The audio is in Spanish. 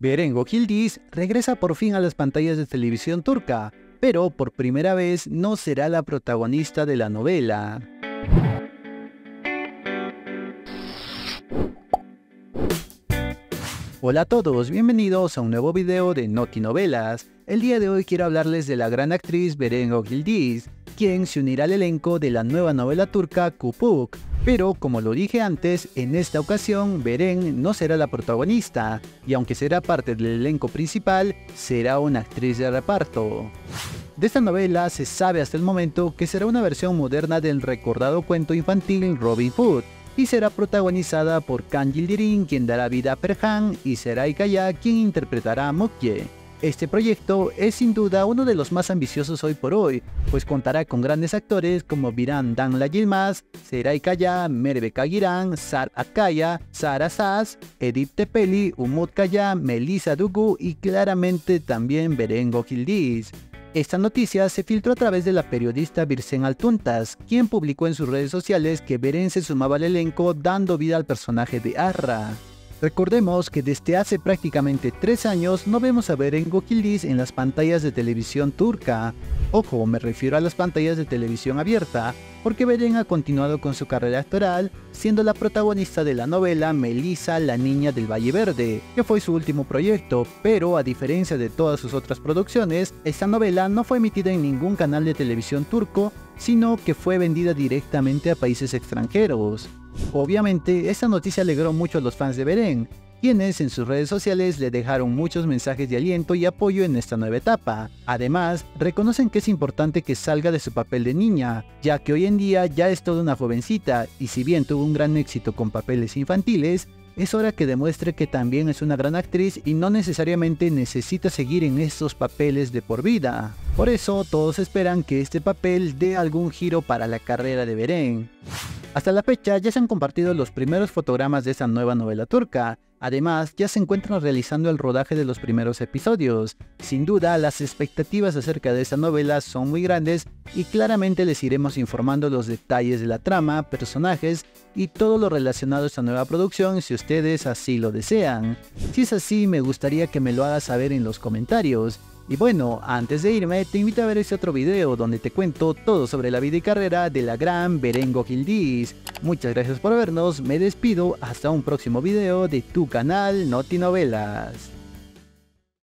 Berengo Gildiz regresa por fin a las pantallas de televisión turca, pero por primera vez no será la protagonista de la novela. Hola a todos, bienvenidos a un nuevo video de Noti Novelas. El día de hoy quiero hablarles de la gran actriz Berengo Gildiz, quien se unirá al elenco de la nueva novela turca Kupuk, pero como lo dije antes, en esta ocasión Beren no será la protagonista, y aunque será parte del elenco principal, será una actriz de reparto. De esta novela se sabe hasta el momento que será una versión moderna del recordado cuento infantil Robin Hood, y será protagonizada por Kang Gildirin quien dará vida a Perhan y Serai Kaya quien interpretará a Mokye. Este proyecto es sin duda uno de los más ambiciosos hoy por hoy, pues contará con grandes actores como Viran Dan Yilmaz, Seray Kaya, Merve Kagiran, Sar Akaya, Sara Saz, Edith Tepeli, Umut Kaya, Melissa Dugu y claramente también Berengo Gildiz. Esta noticia se filtró a través de la periodista Virsen Altuntas, quien publicó en sus redes sociales que Beren se sumaba al elenco dando vida al personaje de Arra. Recordemos que desde hace prácticamente tres años no vemos a Berengo Kildiz en las pantallas de televisión turca. Ojo, me refiero a las pantallas de televisión abierta, porque Beren ha continuado con su carrera actoral, siendo la protagonista de la novela Melissa, la niña del Valle Verde, que fue su último proyecto, pero a diferencia de todas sus otras producciones, esta novela no fue emitida en ningún canal de televisión turco, sino que fue vendida directamente a países extranjeros. Obviamente, esta noticia alegró mucho a los fans de Beren, quienes en sus redes sociales le dejaron muchos mensajes de aliento y apoyo en esta nueva etapa. Además, reconocen que es importante que salga de su papel de niña, ya que hoy en día ya es toda una jovencita y si bien tuvo un gran éxito con papeles infantiles, es hora que demuestre que también es una gran actriz y no necesariamente necesita seguir en estos papeles de por vida. Por eso todos esperan que este papel dé algún giro para la carrera de Beren. Hasta la fecha ya se han compartido los primeros fotogramas de esta nueva novela turca, Además, ya se encuentran realizando el rodaje de los primeros episodios. Sin duda, las expectativas acerca de esta novela son muy grandes y claramente les iremos informando los detalles de la trama, personajes y todo lo relacionado a esta nueva producción si ustedes así lo desean. Si es así, me gustaría que me lo hagas saber en los comentarios. Y bueno, antes de irme, te invito a ver este otro video donde te cuento todo sobre la vida y carrera de la gran Berengo Gildiz. Muchas gracias por vernos, me despido, hasta un próximo video de tu canal Noti Novelas.